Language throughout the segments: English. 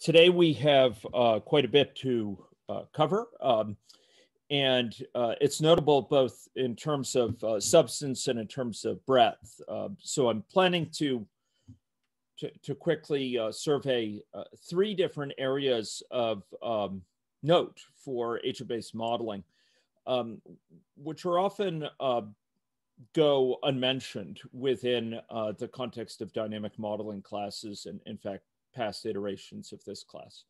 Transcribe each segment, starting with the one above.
today we have uh, quite a bit to uh, cover. Um, and uh, it's notable both in terms of uh, substance and in terms of breadth. Um, so I'm planning to, to, to quickly uh, survey uh, three different areas of um, note for agent-based modeling, um, which are often go unmentioned within the context of dynamic modeling classes and in fact past iterations of this class.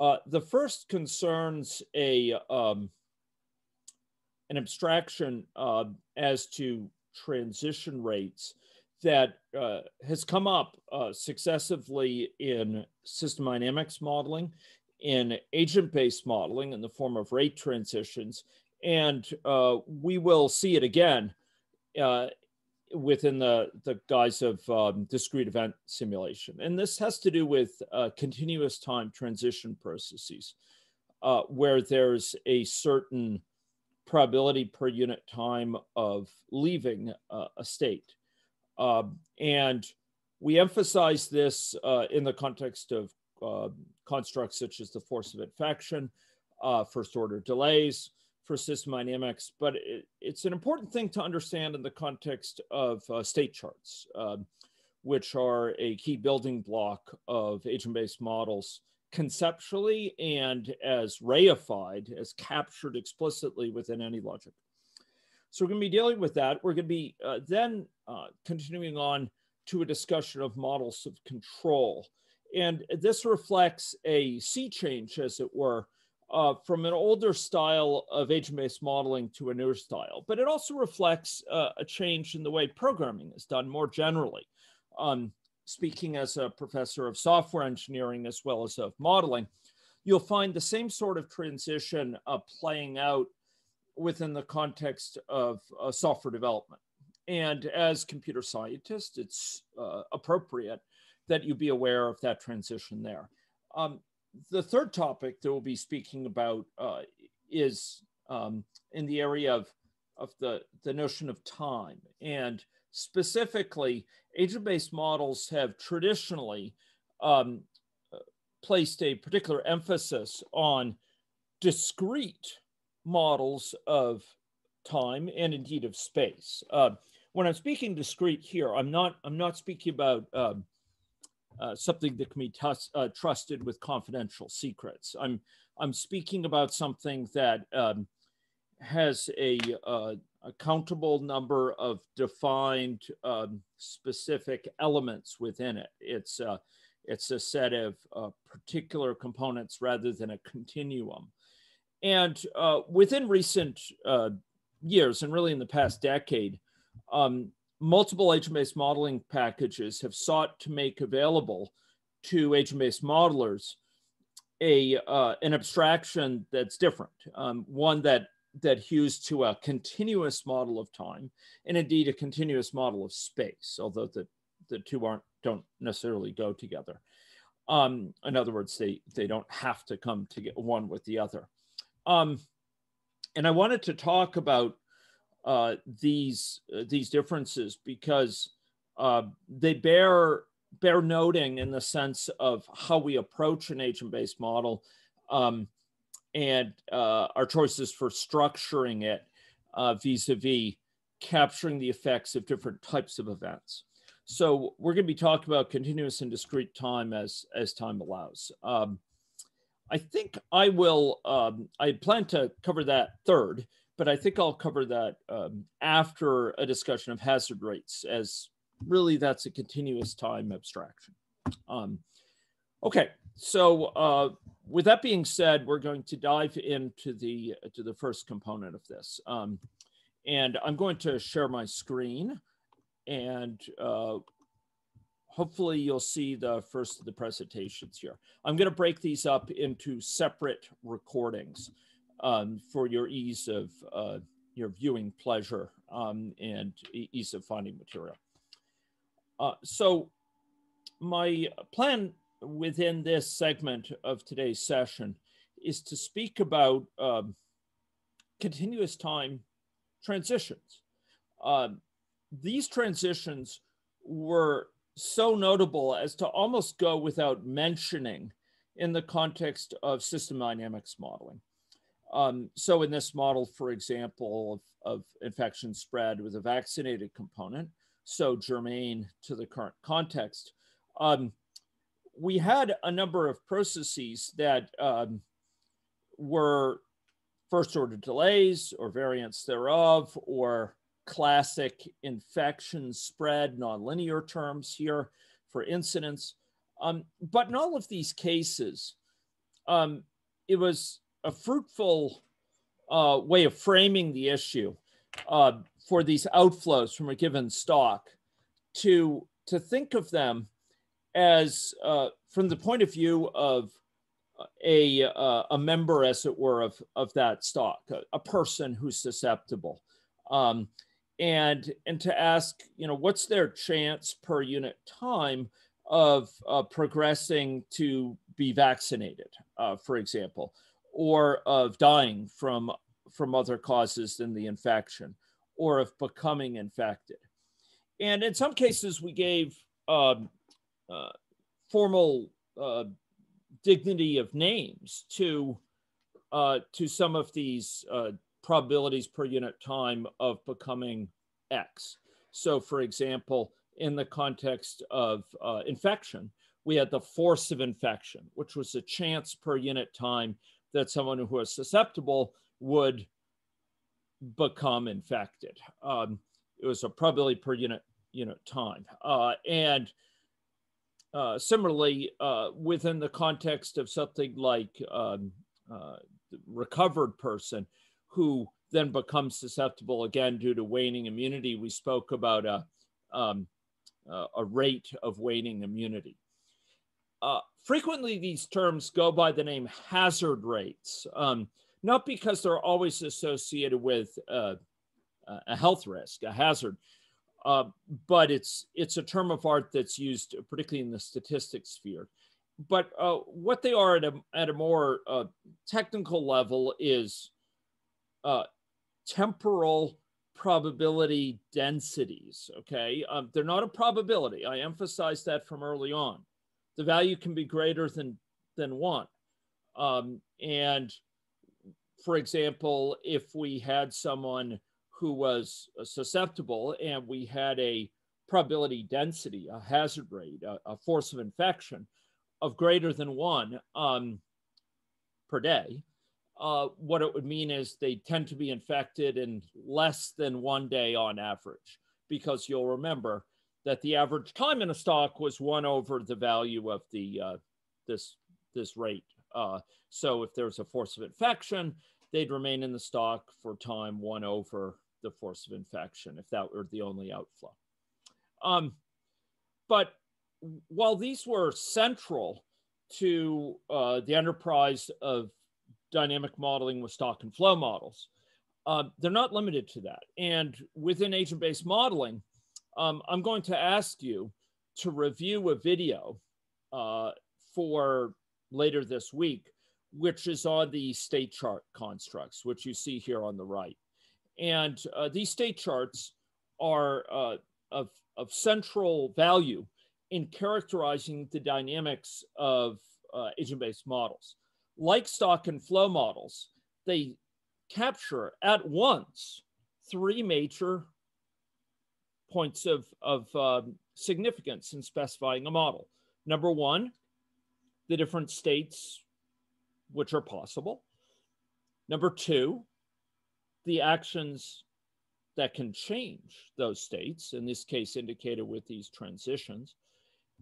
Uh, the first concerns a um, an abstraction uh, as to transition rates that uh, has come up uh, successively in system dynamics modeling, in agent-based modeling in the form of rate transitions, and uh, we will see it again uh, within the, the guise of um, discrete event simulation. And this has to do with uh, continuous time transition processes, uh, where there's a certain probability per unit time of leaving uh, a state. Um, and we emphasize this uh, in the context of um, constructs such as the force of infection, uh, first order delays, for system dynamics, but it, it's an important thing to understand in the context of uh, state charts, um, which are a key building block of agent-based models conceptually and as reified, as captured explicitly within AnyLogic. So we're going to be dealing with that. We're going to be uh, then uh, continuing on to a discussion of models of control. And this reflects a sea change, as it were, uh, from an older style of agent-based modeling to a newer style, but it also reflects uh, a change in the way programming is done more generally. Um, speaking as a professor of software engineering as well as of modeling, you'll find the same sort of transition uh, playing out within the context of uh, software development. And as computer scientists, it's uh, appropriate that you be aware of that transition there. Um, the third topic that we'll be speaking about uh, is um, in the area of, of the, the notion of time. And specifically, agent-based models have traditionally um, placed a particular emphasis on discrete models of time and indeed of space. Uh, when I'm speaking discrete here, I'm not I'm not speaking about um, uh, something that can be uh, trusted with confidential secrets. I'm, I'm speaking about something that um, has a, uh, a, countable number of defined um, specific elements within it. It's, uh, it's a set of uh, particular components rather than a continuum. And within recent years, and really in the past decade, um, multiple agent-based modeling packages have sought to make available to agent-based modelers a uh, an abstraction that's different, um, one that that hews to a continuous model of time and indeed a continuous model of space, although the the two aren't don't necessarily go together. Um, in other words, they they don't have to come to get one with the other. Um, and I wanted to talk about uh, these uh, these differences because uh, they bear bear noting in the sense of how we approach an agent-based model um, and uh, our choices for structuring it uh, vis-a-vis capturing the effects of different types of events. So we're going to be talking about continuous and discrete time as as time allows. Um, I think I will. Um, I plan to cover that third but I think I'll cover that um, after a discussion of hazard rates, as really that's a continuous time abstraction. Um, okay, so uh, with that being said, we're going to dive into the to the first component of this, um, and I'm going to share my screen, and uh, hopefully you'll see the first of the presentations here. I'm going to break these up into separate recordings um, for your ease of uh, your viewing pleasure um, and ease of finding material. Uh, so my plan within this segment of today's session is to speak about um, continuous time transitions. Uh, these transitions were so notable as to almost go without mentioning in the context of system dynamics modeling. Um, so in this model, for example, of, of infection spread with a vaccinated component, so germane to the current context, um, we had a number of processes that um, were first order delays or variants thereof, or classic infection spread nonlinear terms here for incidence. Um, but in all of these cases, um, it was a fruitful uh, way of framing the issue uh, for these outflows from a given stock to, to think of them as uh, from the point of view of a, a member, as it were, of, of that stock, a, a person who's susceptible. Um, and, and to ask, you know, what's their chance per unit time of uh, progressing to be vaccinated, uh, for example, or of dying from, from other causes than the infection, or of becoming infected. And in some cases, we gave um, uh, formal uh, dignity of names to uh, to some of these uh, probabilities per unit time of becoming X. So, for example, in the context of uh, infection, we had the force of infection, which was a chance per unit time that someone who was susceptible would become infected. Um, it was a probability per unit unit time, uh, and uh, similarly, uh, within the context of something like um, uh, recovered person who then becomes susceptible again due to waning immunity, we spoke about a, um, a rate of waning immunity. Uh, frequently, these terms go by the name hazard rates, um, not because they're always associated with uh, a health risk, a hazard, uh, but it's it's a term of art that's used particularly in the statistics sphere. But uh, what they are at a, at a more uh, technical level is uh, temporal probability densities. Okay, um, they're not a probability. I emphasize that from early on. The value can be greater than than one, um, and for example, if we had someone who was susceptible, and we had a probability density, a hazard rate, a, a force of infection of greater than one um, per day, uh, what it would mean is they tend to be infected in less than one day on average, because you'll remember that the average time in a stock was one over the value of the uh, this this rate. Uh, so if there's a force of infection, they'd remain in the stock for time one over the force of infection if that were the only outflow. Um, but while these were central to uh, the enterprise of dynamic modeling with stock and flow models, uh, they're not limited to that. And within agent-based modeling, um, I'm going to ask you to review a video uh, for later this week, which is on the state chart constructs, which you see here on the right. And uh, these state charts are uh, of, of central value in characterizing the dynamics of uh, agent-based models. Like stock and flow models, they capture at once three major points of, of um, significance in specifying a model. Number one, the different states which are possible. Number two, the actions that can change those states, in this case indicated with these transitions.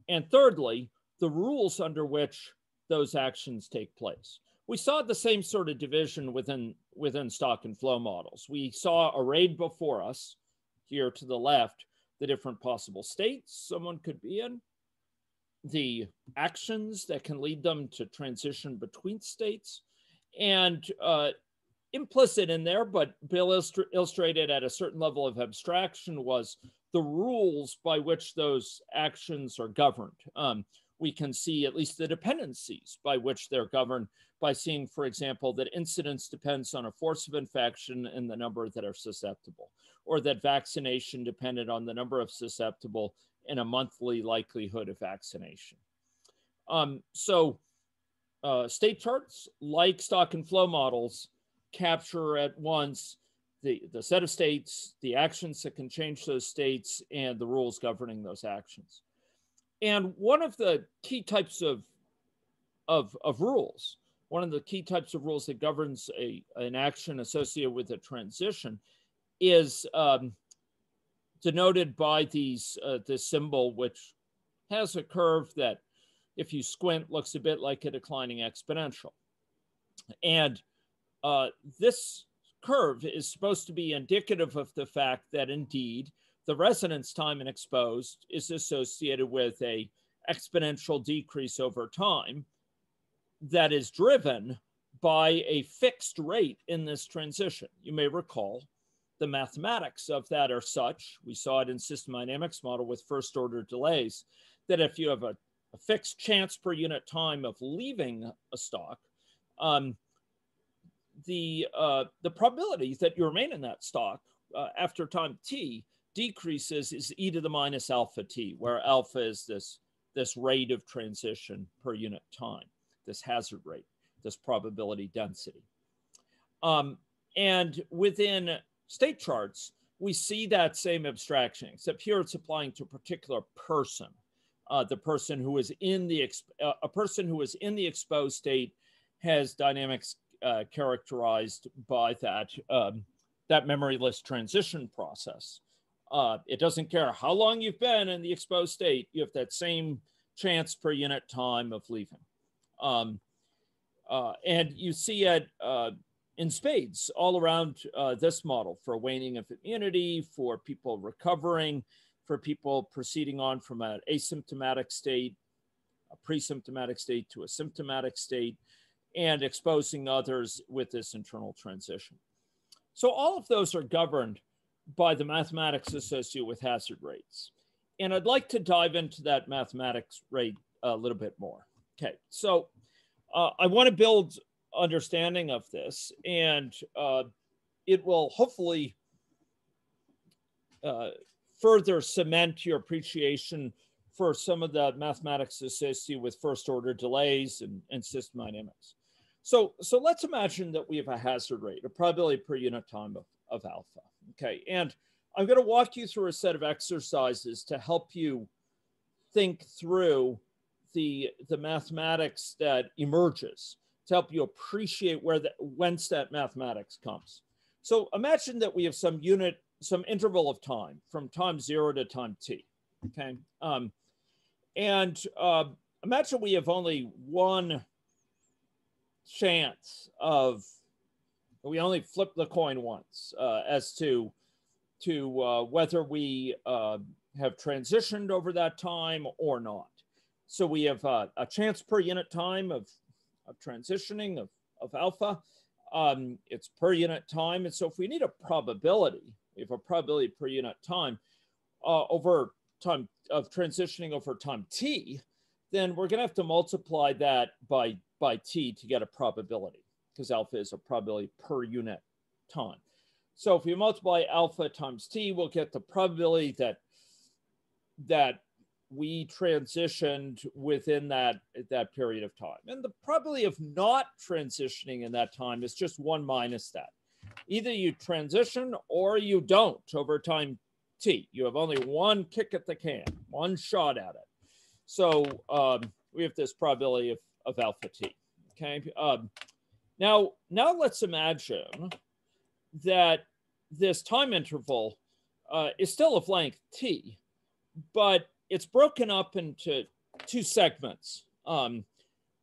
And thirdly, the rules under which those actions take place. We saw the same sort of division within, within stock and flow models. We saw arrayed before us here to the left the different possible states someone could be in, the actions that can lead them to transition between states, and uh, implicit in there, but Bill illustrated at a certain level of abstraction was the rules by which those actions are governed. Um, we can see at least the dependencies by which they're governed by seeing, for example, that incidence depends on a force of infection and the number that are susceptible, or that vaccination depended on the number of susceptible and a monthly likelihood of vaccination. Um, so uh, state charts, like stock and flow models, capture at once the, the set of states, the actions that can change those states, and the rules governing those actions. And one of the key types of, of, of rules, one of the key types of rules that governs a, an action associated with a transition is um, denoted by these uh, this symbol, which has a curve that, if you squint, looks a bit like a declining exponential. And uh, this curve is supposed to be indicative of the fact that indeed the residence time in exposed is associated with a exponential decrease over time that is driven by a fixed rate in this transition. You may recall the mathematics of that are such, we saw it in system dynamics model with first order delays, that if you have a, a fixed chance per unit time of leaving a stock, um, the uh, the probability that you remain in that stock uh, after time t decreases is e to the minus alpha t, where alpha is this this rate of transition per unit time, this hazard rate, this probability density. Um, and within state charts, we see that same abstraction, except here it's applying to a particular person, uh, the person who is in the uh, a person who is in the exposed state has dynamics uh, characterized by that, um, that memoryless transition process. Uh, it doesn't care how long you've been in the exposed state, you have that same chance per unit time of leaving. Um, uh, and you see it uh, in spades all around uh, this model for waning of immunity, for people recovering, for people proceeding on from an asymptomatic state, a pre-symptomatic state to a symptomatic state, and exposing others with this internal transition. So all of those are governed by the mathematics associated with hazard rates. And I'd like to dive into that mathematics rate a little bit more. Okay, so uh, I want to build understanding of this, and uh, it will hopefully uh, further cement your appreciation for some of the mathematics associated with first order delays and, and system dynamics. So, so let's imagine that we have a hazard rate, a probability per unit time of, of alpha. Okay, and I'm going to walk you through a set of exercises to help you think through the, the mathematics that emerges to help you appreciate where the whence that mathematics comes. So imagine that we have some unit, some interval of time from time zero to time t. Okay, um, and uh, imagine we have only one chance of we only flip the coin once uh, as to to uh, whether we uh, have transitioned over that time or not. So we have uh, a chance per unit time of, of transitioning of, of alpha. Um, it's per unit time. And so if we need a probability, we have a probability per unit time uh, over time of transitioning over time t, then we're going to have to multiply that by by t to get a probability because alpha is a probability per unit time. So if we multiply alpha times t, we'll get the probability that that we transitioned within that that period of time. And the probability of not transitioning in that time is just one minus that. Either you transition or you don't over time t. You have only one kick at the can, one shot at it. So um, we have this probability of of alpha t. Okay. Um, now, now let's imagine that this time interval uh, is still of length t, but it's broken up into two segments, um,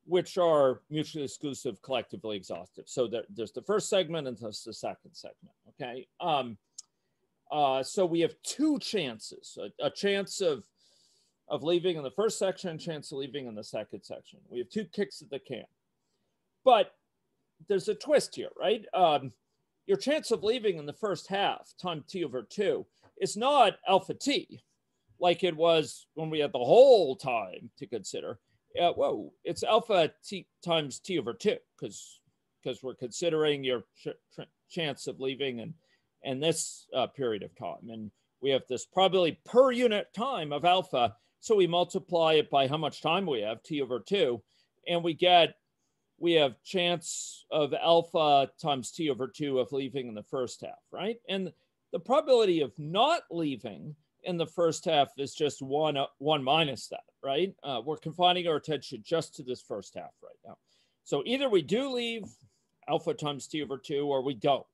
which are mutually exclusive, collectively exhaustive. So there, there's the first segment and there's the second segment. Okay. Um, uh, so we have two chances: a, a chance of of leaving in the first section, chance of leaving in the second section. We have two kicks at the can. But there's a twist here, right? Um, your chance of leaving in the first half, time t over two, is not alpha t like it was when we had the whole time to consider. Uh, whoa, it's alpha t times t over two because because we're considering your ch chance of leaving and and this uh, period of time, and we have this probability per unit time of alpha so we multiply it by how much time we have, t over 2, and we get we have chance of alpha times t over 2 of leaving in the first half, right? And the probability of not leaving in the first half is just 1, uh, one minus that, right? Uh, we're confining our attention just to this first half right now. So either we do leave alpha times t over 2 or we don't.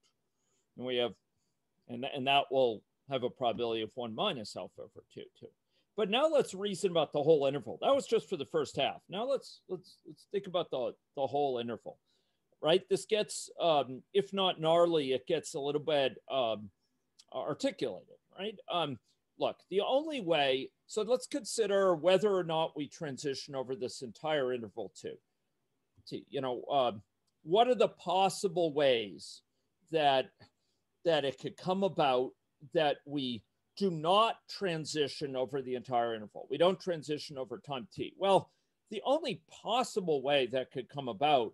And we have, and, and that will have a probability of 1 minus alpha over 2 too. But now let's reason about the whole interval. That was just for the first half. Now let's let's let's think about the the whole interval, right? This gets, um, if not gnarly, it gets a little bit um, articulated, right? Um, look, the only way. So let's consider whether or not we transition over this entire interval to, to you know, uh, what are the possible ways that that it could come about that we do not transition over the entire interval. We don't transition over time t. Well, the only possible way that could come about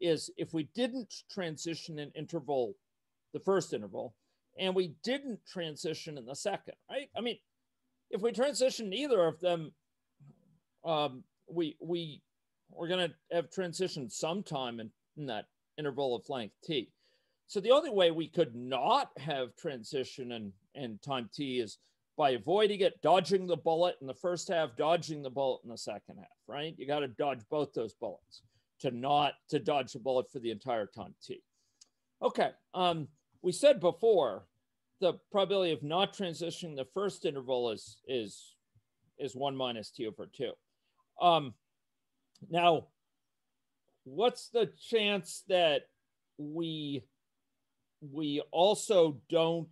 is if we didn't transition in interval, the first interval, and we didn't transition in the second, right? I mean, if we transition either of them, um, we we we're going to have transition sometime in, in that interval of length t. So the only way we could not have transition and, and time t is by avoiding it, dodging the bullet in the first half, dodging the bullet in the second half, right? You got to dodge both those bullets to not to dodge the bullet for the entire time t. Okay, um, we said before the probability of not transitioning the first interval is is is one minus t over two. Um, now, what's the chance that we we also don't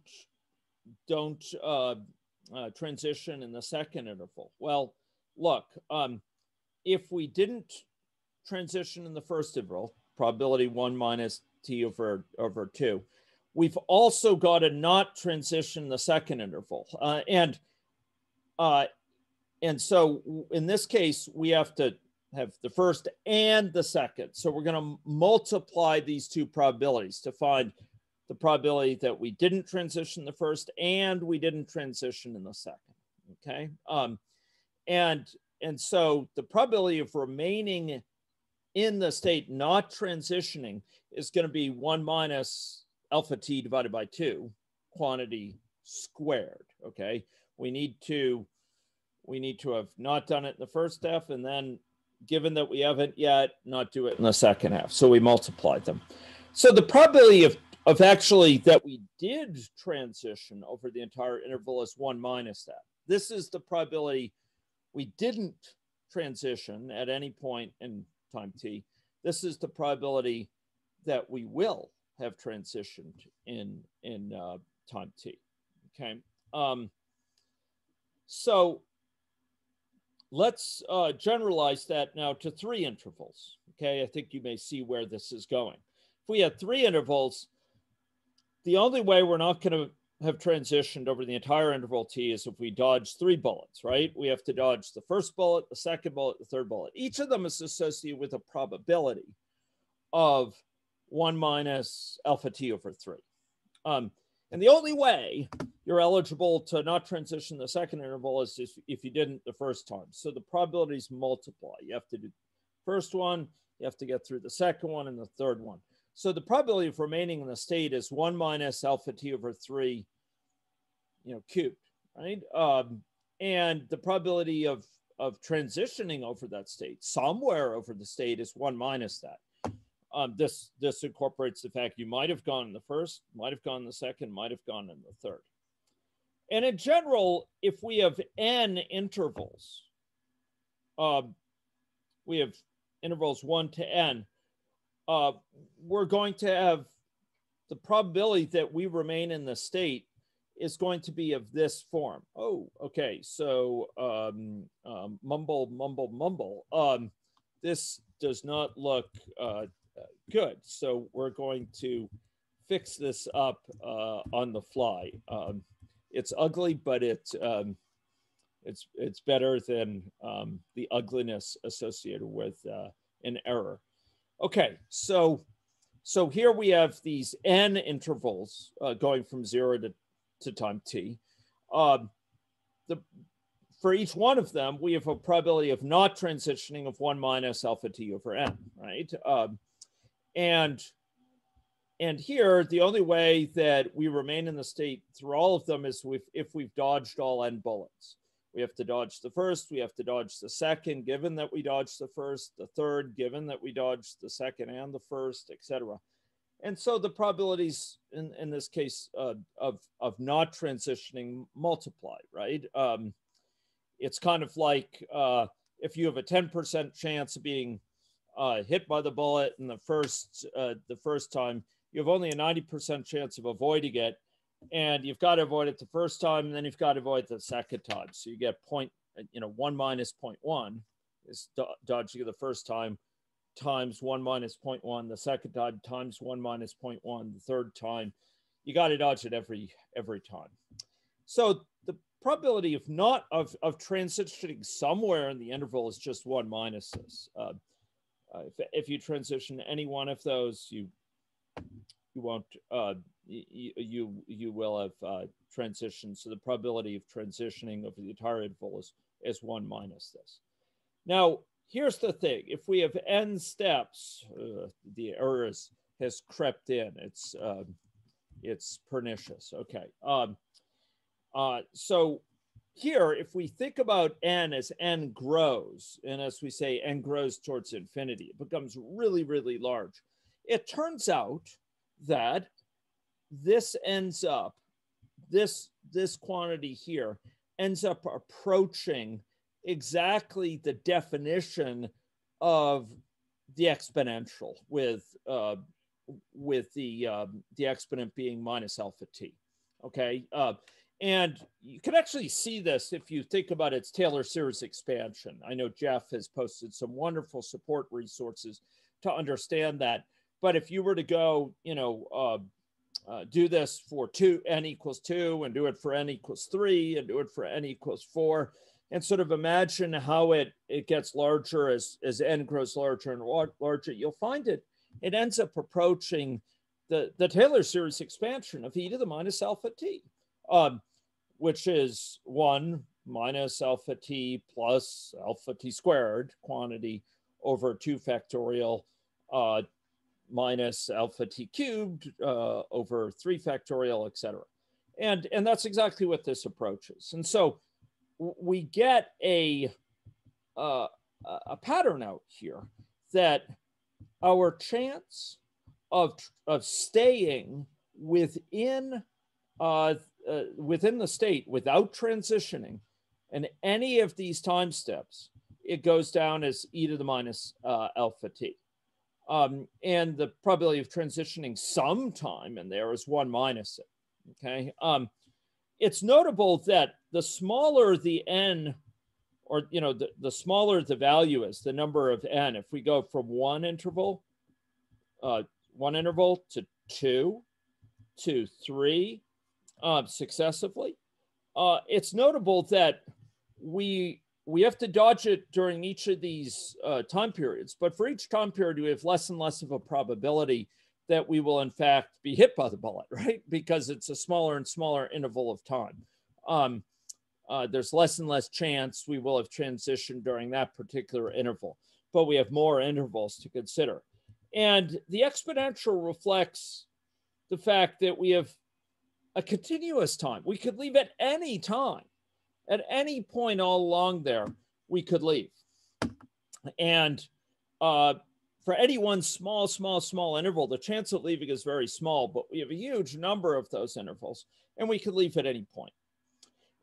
don't uh, uh, transition in the second interval. Well, look, um, if we didn't transition in the first interval, probability one minus t over over two, we've also got to not transition the second interval, uh, and uh, and so in this case we have to have the first and the second. So we're going to multiply these two probabilities to find the probability that we didn't transition the first and we didn't transition in the second. Okay. Um, and and so the probability of remaining in the state not transitioning is going to be one minus alpha t divided by two quantity squared. Okay. We need to we need to have not done it in the first half and then given that we haven't yet not do it in the second half. So we multiplied them. So the probability of of actually that we did transition over the entire interval is one minus that. This is the probability we didn't transition at any point in time t. This is the probability that we will have transitioned in in uh, time t. Okay. Um, so let's uh, generalize that now to three intervals. Okay, I think you may see where this is going. If we had three intervals, the only way we're not going to have transitioned over the entire interval t is if we dodge three bullets, right? We have to dodge the first bullet, the second bullet, the third bullet. Each of them is associated with a probability of one minus alpha t over three. Um, and the only way you're eligible to not transition the second interval is if, if you didn't the first time. So the probabilities multiply. You have to do first one, you have to get through the second one and the third one. So the probability of remaining in the state is one minus alpha t over three, you know, cubed, right? Um, and the probability of, of transitioning over that state, somewhere over the state is one minus that. Um, this, this incorporates the fact you might have gone in the first, might have gone in the second, might have gone in the third. And in general, if we have n intervals, um, we have intervals one to n, uh, we're going to have the probability that we remain in the state is going to be of this form. Oh, okay. So um, um, mumble, mumble, mumble. Um, this does not look uh, good. So we're going to fix this up uh, on the fly. Um, it's ugly, but it's um, it's it's better than um, the ugliness associated with uh, an error. Okay, so so here we have these n intervals uh, going from zero to, to time t. Um, the for each one of them, we have a probability of not transitioning of one minus alpha t over n, right? Um, and and here, the only way that we remain in the state through all of them is if, if we've dodged all n bullets. We have to dodge the first, we have to dodge the second, given that we dodged the first, the third, given that we dodged the second and the first, etc. And so the probabilities in, in this case uh, of, of not transitioning multiply, right? Um, it's kind of like uh, if you have a 10% chance of being uh, hit by the bullet in the first, uh, the first time, you have only a 90% chance of avoiding it. And you've got to avoid it the first time, and then you've got to avoid the second time. So you get point, you know, one minus point one is dodging the first time times one minus point one, the second time times one minus point one, the third time. You got to dodge it every every time. So the probability of not of, of transitioning somewhere in the interval is just one minus this. Uh, uh, if, if you transition any one of those, you you won't uh, you, you will have uh, transitioned. So the probability of transitioning over the entire interval is is one minus this. Now here's the thing: if we have n steps, uh, the error is, has crept in. It's uh, it's pernicious. Okay. Um, uh, so here, if we think about n as n grows, and as we say, n grows towards infinity, it becomes really, really large. It turns out that this ends up, this, this quantity here ends up approaching exactly the definition of the exponential with, uh, with the, um, the exponent being minus alpha t, okay? Uh, and you can actually see this if you think about its Taylor series expansion. I know Jeff has posted some wonderful support resources to understand that. But if you were to go, you know, uh, uh, do this for two n equals two and do it for n equals three and do it for n equals four and sort of imagine how it it gets larger as as n grows larger and larger you'll find it it ends up approaching the the taylor series expansion of e to the minus alpha t um, which is one minus alpha t plus alpha t squared quantity over two factorial uh, minus alpha t cubed uh, over 3 factorial, et cetera. And, and that's exactly what this approach is. And so we get a, uh, a pattern out here that our chance of, of staying within, uh, uh, within the state without transitioning and any of these time steps, it goes down as e to the minus uh, alpha t. Um, and the probability of transitioning sometime in there is one minus it. Okay. Um, it's notable that the smaller the n, or you know, the, the smaller the value is, the number of n. If we go from one interval, uh, one interval to two, to three, uh, successively, uh, it's notable that we we have to dodge it during each of these uh, time periods. But for each time period, we have less and less of a probability that we will, in fact, be hit by the bullet, right? Because it's a smaller and smaller interval of time. Um, uh, there's less and less chance we will have transitioned during that particular interval, but we have more intervals to consider. And the exponential reflects the fact that we have a continuous time. We could leave at any time at any point all along there, we could leave. And uh, for any one small, small, small interval, the chance of leaving is very small, but we have a huge number of those intervals, and we could leave at any point.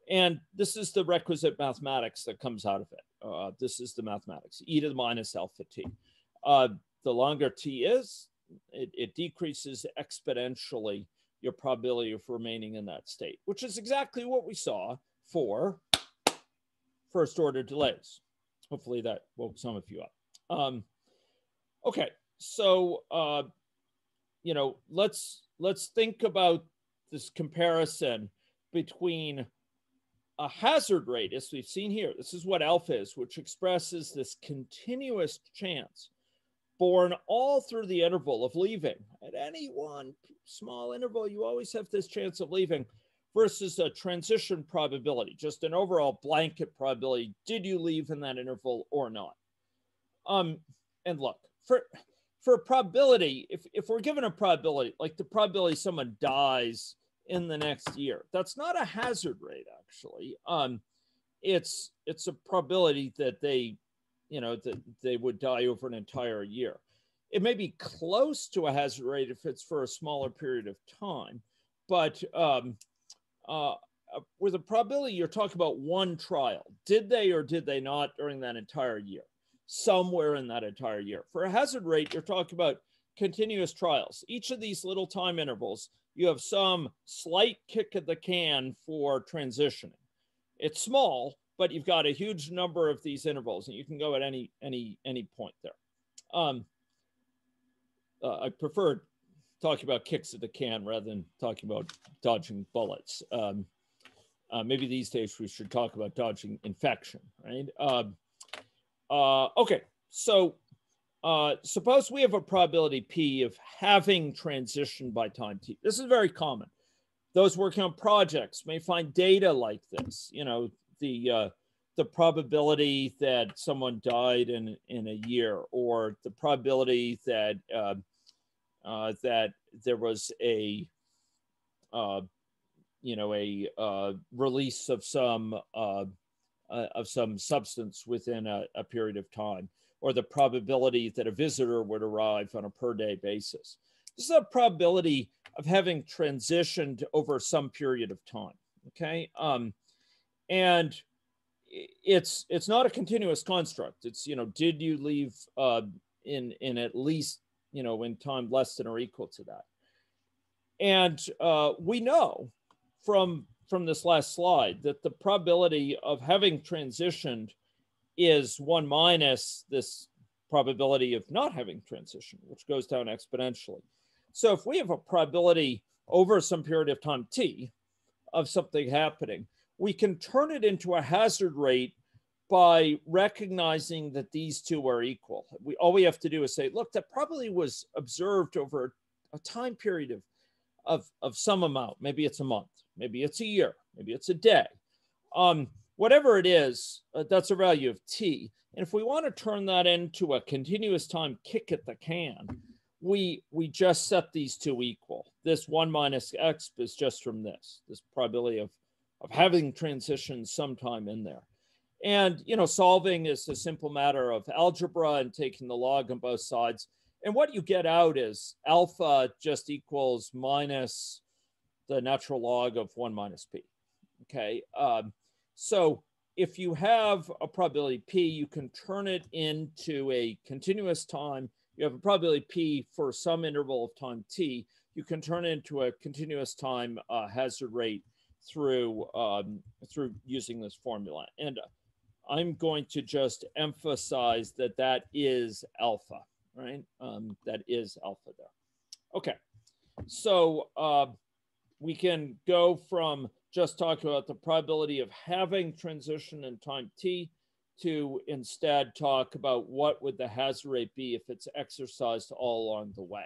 And this is the requisite mathematics that comes out of it. Uh, this is the mathematics, e to the minus alpha t. Uh, the longer t is, it, it decreases exponentially your probability of remaining in that state, which is exactly what we saw for first order delays. Hopefully that woke some of you up. Um, okay, so uh, you know, let's let's think about this comparison between a hazard rate, as we've seen here. This is what alpha is, which expresses this continuous chance born all through the interval of leaving. At any one small interval, you always have this chance of leaving versus a transition probability, just an overall blanket probability. Did you leave in that interval or not? Um, and look, for for probability, if, if we're given a probability, like the probability someone dies in the next year, that's not a hazard rate actually. Um, it's it's a probability that they, you know, that they would die over an entire year. It may be close to a hazard rate if it's for a smaller period of time, but um, uh, with a probability, you're talking about one trial. Did they or did they not during that entire year? Somewhere in that entire year. For a hazard rate, you're talking about continuous trials. Each of these little time intervals, you have some slight kick at the can for transitioning. It's small, but you've got a huge number of these intervals, and you can go at any any any point there. Um, uh, I prefer talking about kicks at the can rather than talking about dodging bullets. Um, uh, maybe these days we should talk about dodging infection, right? Uh, uh, okay, so uh, suppose we have a probability p of having transitioned by time t. This is very common. Those working on projects may find data like this. You know, the uh, the probability that someone died in in a year, or the probability that uh, that there was a uh, you know a uh, release of some uh, uh, of some substance within a, a, period of time, or the probability that a visitor would arrive on a per day basis. This is a probability of having transitioned over some period of time. Okay, um, and it's it's not a continuous construct. It's you know, did you leave uh, in in at least you know, in time less than or equal to that. And uh, we know from from this last slide that the probability of having transitioned is one minus this probability of not having transitioned, which goes down exponentially. So if we have a probability over some period of time t of something happening, we can turn it into a hazard rate by recognizing that these two are equal. We all we have to do is say, look, that probably was observed over a time period of, of, of some amount. Maybe it's a month, maybe it's a year, maybe it's a day. Um, whatever it is, uh, that's a value of t. And if we want to turn that into a continuous time kick at the can, we we just set these two equal. This one minus x is just from this, this probability of, of having transitions sometime in there. And, you know, solving is a simple matter of algebra and taking the log on both sides. And what you get out is alpha just equals minus the natural log of 1 minus p. Okay. Um, so if you have a probability p, you can turn it into a continuous time. You have a probability p for some interval of time t. You can turn it into a continuous time uh, hazard rate through um, through using this formula. And uh, I'm going to just emphasize that that is alpha, right? Um, that is alpha there. Okay, so uh, we can go from just talking about the probability of having transition in time t to instead talk about what would the hazard rate be if it's exercised all along the way.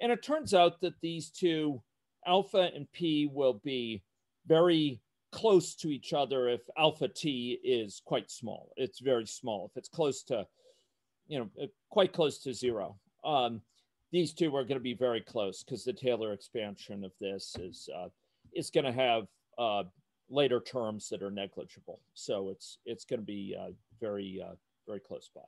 And it turns out that these two, alpha and p, will be very close to each other if alpha t is quite small. It's very small. If it's close to, you know, uh, quite close to zero, um, these two are going to be very close because the Taylor expansion of this is uh, is going to have uh, later terms that are negligible. So it's it's going to be uh, very uh, very close by.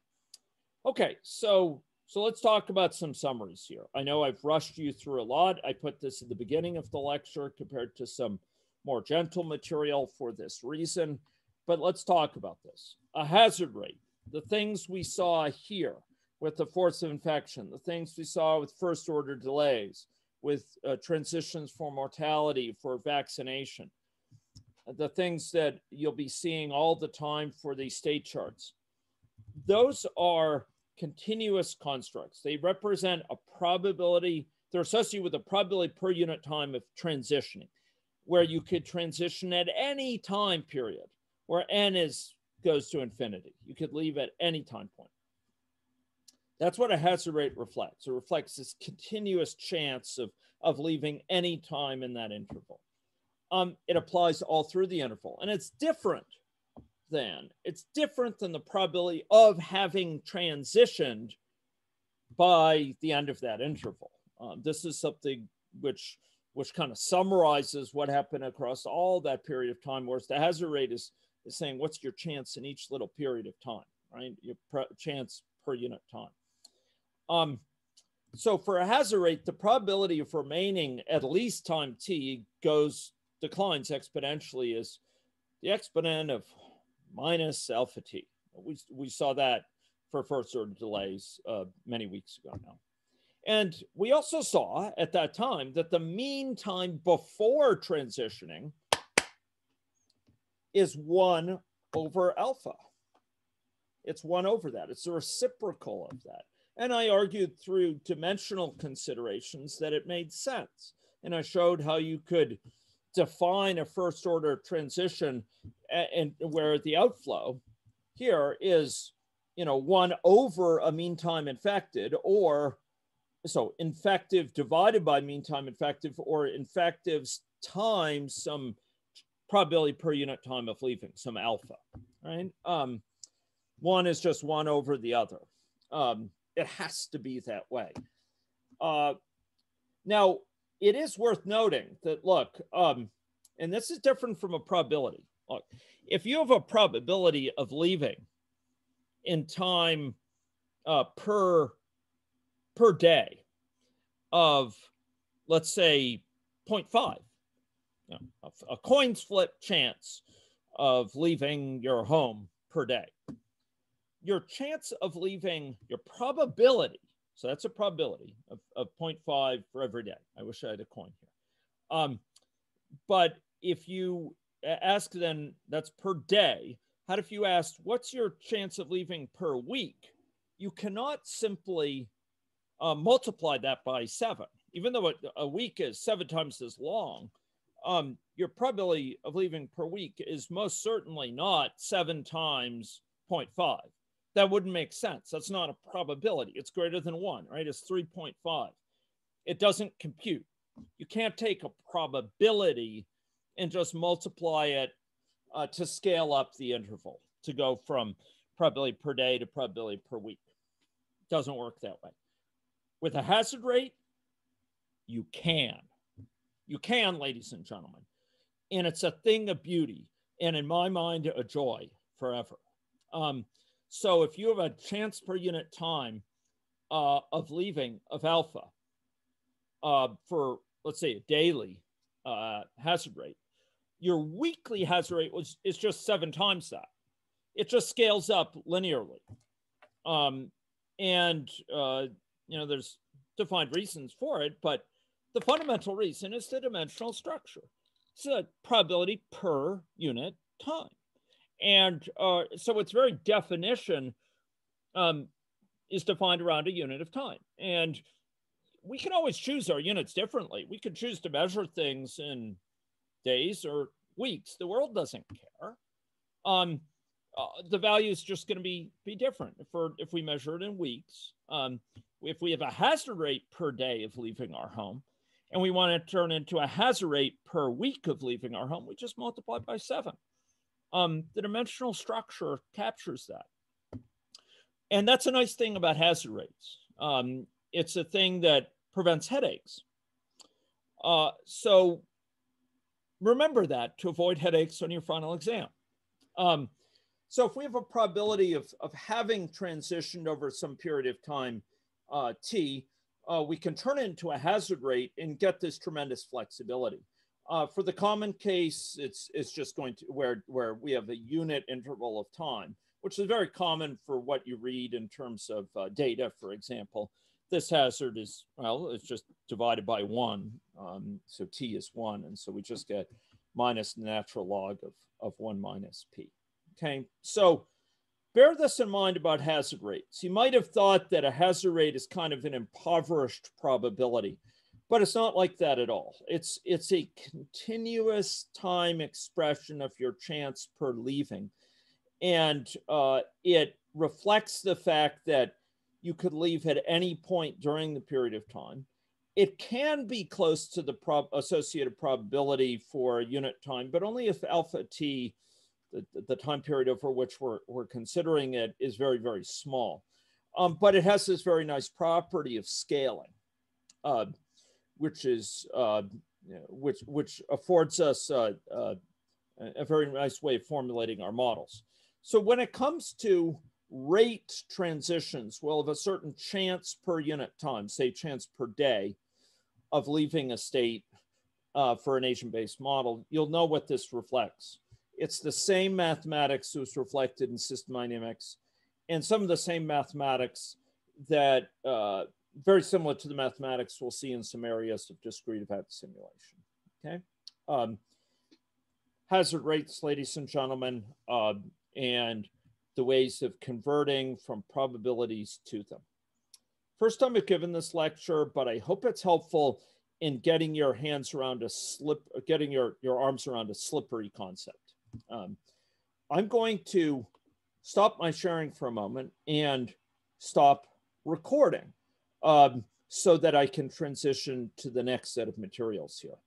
Okay, so so let's talk about some summaries here. I know I've rushed you through a lot. I put this at the beginning of the lecture compared to some more gentle material for this reason. But let's talk about this. A hazard rate, the things we saw here with the force of infection, the things we saw with first order delays, with uh, transitions for mortality, for vaccination, the things that you'll be seeing all the time for these state charts. Those are continuous constructs. They represent a probability, they're associated with a probability per unit time of transitioning where you could transition at any time period where n is goes to infinity. You could leave at any time point. That's what a hazard rate reflects. It reflects this continuous chance of, of leaving any time in that interval. um, it applies all through the interval. And it's different than, it's different than the probability of having transitioned by the end of that interval. Um, this is something which which kind of summarizes what happened across all that period of time, whereas the hazard rate is, is saying what's your chance in each little period of time, right? Your chance per unit time. Um, so for a hazard rate, the probability of remaining at least time t goes declines exponentially as the exponent of minus alpha t. We, we saw that for first order delays uh, many weeks ago now. And we also saw at that time that the mean time before transitioning is one over alpha. It's one over that. It's the reciprocal of that. And I argued through dimensional considerations that it made sense. And I showed how you could define a first order transition and where the outflow here is, you know, one over a mean time infected or so infective divided by mean time infective or infectives times some probability per unit time of leaving, some alpha, right? Um, one is just one over the other. Um, it has to be that way. Uh, now, it is worth noting that, look, um, and this is different from a probability. Look, if you have a probability of leaving in time uh, per per day of, let's say, 0.5, you know, a, coin's flip chance of leaving your home per day. Your chance of leaving, your probability, so that's a probability of, of 0.5 for every day. I wish I had a coin here. Um, but if you ask then, that's per day. How if you ask, what's your chance of leaving per week? You cannot simply uh, multiply that by seven. Even though a week is seven times as long, um, your probability of leaving per week is most certainly not seven times 0.5. That wouldn't make sense. That's not a probability. It's greater than one, right? It's 3.5. It doesn't compute. You can't take a probability and just multiply it uh, to scale up the interval to go from probability per day to probability per week. It doesn't work that way. With a hazard rate, you can. You can, ladies and gentlemen. And it's a thing of beauty. And in my mind, a joy forever. Um, so if you have a chance per unit time uh, of leaving of alpha uh, for, let's say, a daily uh, hazard rate, your weekly hazard rate was is just seven times that. It just scales up linearly. Um, and uh, you know, there's defined reasons for it, but the fundamental reason is the dimensional structure. It's a probability per unit time. And uh, so its very definition um, is defined around a unit of time. And we can always choose our units differently. We could choose to measure things in days or weeks. The world doesn't care. Um, uh, the value is just going to be be different if if we measure it in weeks. Um, if we have a hazard rate per day of leaving our home, and we want to turn into a hazard rate per week of leaving our home, we just multiply by seven. Um, the dimensional structure captures that, and that's a nice thing about hazard rates. Um, it's a thing that prevents headaches. Uh, so remember that to avoid headaches on your final exam. Um, so if we have a probability of, of having transitioned over some period of time, uh, t, uh, we can turn it into a hazard rate and get this tremendous flexibility. Uh, for the common case, it's, it's just going to where, where we have a unit interval of time, which is very common for what you read in terms of uh, data, for example. This hazard is, well, it's just divided by one. Um, so t is one. And so we just get minus the natural log of, of one minus p. Okay, so bear this in mind about hazard rates. You might have thought that a hazard rate is kind of an impoverished probability, but it's not like that at all. It's, it's a continuous time expression of your chance per leaving. And uh, it reflects the fact that you could leave at any point during the period of time. it can be close to the prob associated probability for unit time, but only if alpha t, the, the time period over which we're, we're considering it, is very, very small. Um, but it has this very nice property of scaling, uh, which is uh, which which affords us uh, uh, a very nice way of formulating our models. So when it comes to rate transitions, well, of a certain chance per unit time, say chance per day, of leaving a state uh, for an agent-based model. You'll know what this reflects. It's the same mathematics that was reflected in system dynamics and some of the same mathematics that uh, very similar to the mathematics we'll see in some areas of discrete event simulation. Okay. Um, hazard rates, ladies and gentlemen, uh, and the ways of converting from probabilities to them. First time I've given this lecture, but I hope it's helpful in getting your hands around a slip, getting your, your arms around a slippery concept. Um, I'm going to stop my sharing for a moment and stop recording um, so that I can transition to the next set of materials here.